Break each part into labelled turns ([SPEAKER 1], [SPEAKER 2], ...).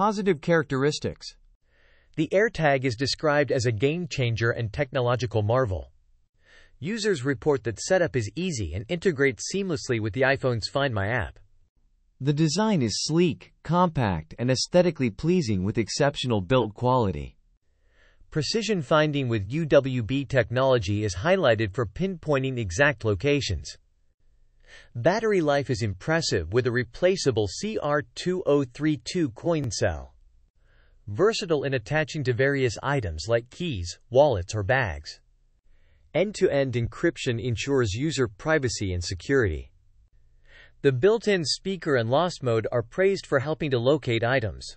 [SPEAKER 1] Positive characteristics.
[SPEAKER 2] The AirTag is described as a game-changer and technological marvel. Users report that setup is easy and integrates seamlessly with the iPhone's Find My app.
[SPEAKER 1] The design is sleek, compact, and aesthetically pleasing with exceptional build quality.
[SPEAKER 2] Precision finding with UWB technology is highlighted for pinpointing exact locations. Battery life is impressive with a replaceable CR2032 coin cell. Versatile in attaching to various items like keys, wallets or bags. End-to-end encryption ensures user privacy and security. The built-in speaker and lost mode are praised for helping to locate items.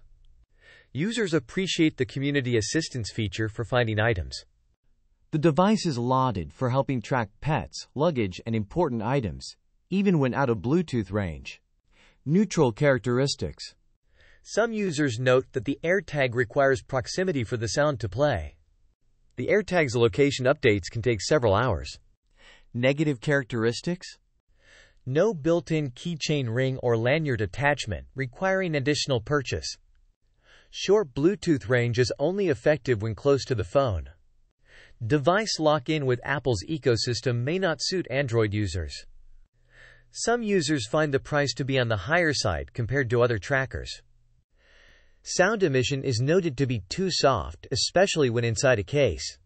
[SPEAKER 2] Users appreciate the community assistance feature for finding items.
[SPEAKER 1] The device is lauded for helping track pets, luggage, and important items, even when out of Bluetooth range. Neutral characteristics.
[SPEAKER 2] Some users note that the AirTag requires proximity for the sound to play. The AirTag's location updates can take several hours.
[SPEAKER 1] Negative characteristics.
[SPEAKER 2] No built-in keychain ring or lanyard attachment, requiring additional purchase. Short Bluetooth range is only effective when close to the phone. Device lock-in with Apple's ecosystem may not suit Android users. Some users find the price to be on the higher side compared to other trackers. Sound emission is noted to be too soft, especially when inside a case.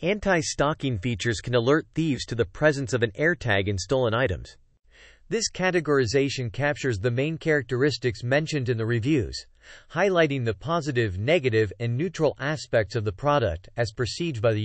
[SPEAKER 2] Anti-stalking features can alert thieves to the presence of an AirTag in stolen items. This categorization captures the main characteristics mentioned in the reviews, highlighting the positive, negative, and neutral aspects of the product as perceived by the user.